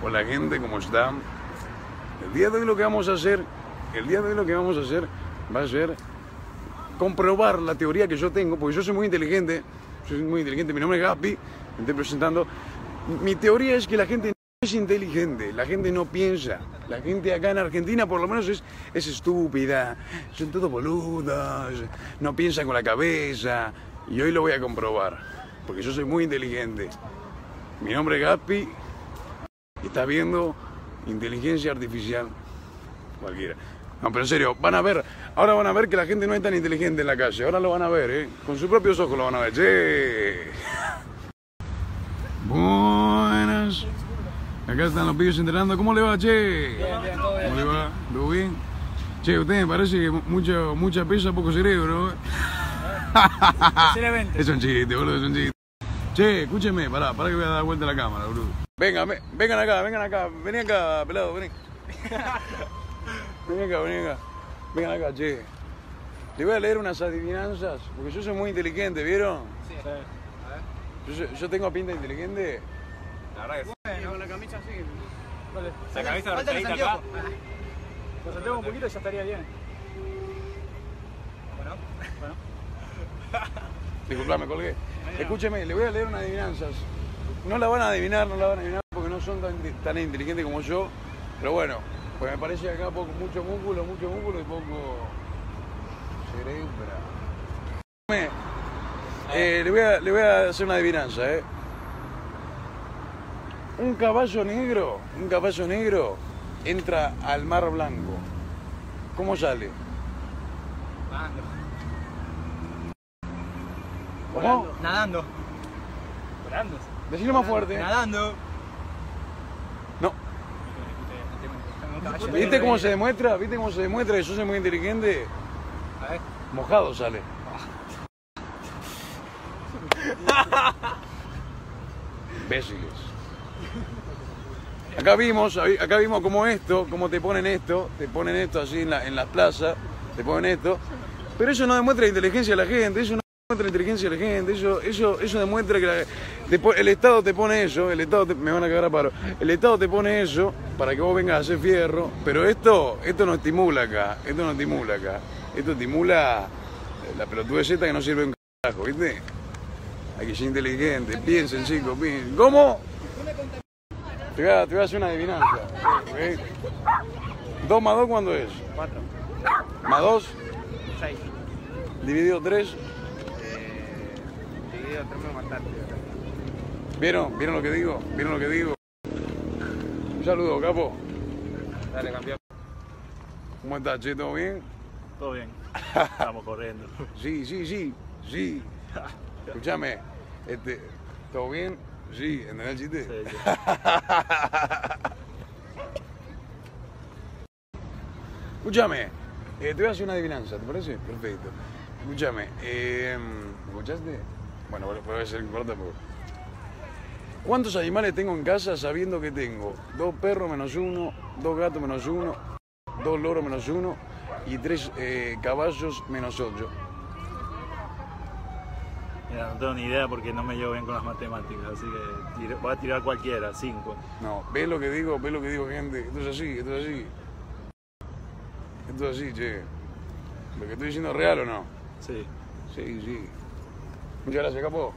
con la gente como está. El día de hoy lo que vamos a hacer, el día de hoy lo que vamos a hacer va a ser comprobar la teoría que yo tengo, porque yo soy muy inteligente, soy muy inteligente, mi nombre es Gaspi, me estoy presentando. Mi teoría es que la gente no es inteligente, la gente no piensa. La gente acá en Argentina por lo menos es, es estúpida, son todos boludos, no piensan con la cabeza. Y hoy lo voy a comprobar, porque yo soy muy inteligente. Mi nombre es Gaspi y estás viendo inteligencia artificial cualquiera. No, pero en serio, van a ver, ahora van a ver que la gente no es tan inteligente en la calle, ahora lo van a ver, ¿eh? Con sus propios ojos lo van a ver. Che. Buenas. Acá están los pibes entrenando. ¿Cómo le va, che? Bien, bien, todo bien. ¿Cómo le va? ¿Todo bien? Che, usted me parece que mucha, mucha pesa, poco cerebro. ¿eh? Es un chiste, boludo, es un chiste. Che, escúcheme, pará, pará que voy a dar vuelta a la cámara, boludo. Venga, ve- vengan acá, vengan acá, vení acá, pelado, vení. vení acá, vení acá. Vengan acá, che. Le voy a leer unas adivinanzas, porque yo soy muy inteligente, ¿vieron? Sí. Yo, soy- yo tengo pinta de inteligente. La verdad que sí. Bueno, con la camisa así. Vale. La camisa rosadita acá. Lo saltemos un poquito y ya estaría bien. Bueno. Bueno. Disculpa, colgué. Escúcheme, le voy a leer unas adivinanzas. No la van a adivinar, no la van a adivinar porque no son tan, tan inteligentes como yo. Pero bueno, pues me parece que acá poco, mucho músculo, mucho músculo y poco cerebro. Eh, le, voy a, le voy a hacer una adivinanza, ¿eh? Un caballo negro, un caballo negro entra al mar blanco. ¿Cómo sale? ¿Cómo? Nadando. Volando. Decirlo más fuerte. Nadando. No. ¿Viste cómo se demuestra? ¿Viste cómo se demuestra que yo soy muy inteligente? A ver. Mojado sale. Imbéciles. Acá vimos, acá vimos como esto, cómo te ponen esto, te ponen esto así en la, en las plazas, te ponen esto. Pero eso no demuestra la inteligencia de la gente, eso no demuestra la inteligencia de la gente, eso, eso, eso demuestra que la- el Estado te pone eso, el Estado te- me van a cagar a paro, el Estado te pone eso para que vos vengas a hacer fierro, pero esto, esto no estimula acá, esto no estimula acá, esto estimula la pelotudez esta que no sirve un carajo, ¿viste? Hay que ser inteligente, piensen chicos, piensen. ¿Cómo? Te voy a, te voy a hacer una adivinanza. ¿Dos más dos cuándo es? Cuatro. ¿Más dos? Seis. Dividido tres. Dividido tres me mataste. ¿Vieron? ¿Vieron lo que digo? ¿Vieron lo que digo? Un saludo, capo. Dale, campeón. ¿Cómo estás, che? ¿Todo bien? Todo bien. Estamos corriendo. Sí, sí, sí, sí. Escúchame, este, ¿todo bien? Sí, ¿entendés el chiste? Sí, sí. Escúchame, eh, te voy a hacer una adivinanza, ¿te parece? Perfecto. Escúchame, eh, ¿me escuchaste? Bueno, puede ser corta, pero... ¿Cuántos animales tengo en casa sabiendo que tengo dos perros menos uno, dos gatos menos uno, dos loros menos uno y tres eh, caballos menos ocho? Mira, no tengo ni idea porque no me llevo bien con las matemáticas, así que tiro- voy a tirar cualquiera, cinco. No, ¿ves lo que digo? ¿Ves lo que digo, gente? Esto es así, esto es así. Esto es así, che. ¿Lo que estoy diciendo es real o no? Sí. Sí, sí. Muchas gracias, capo.